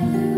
you.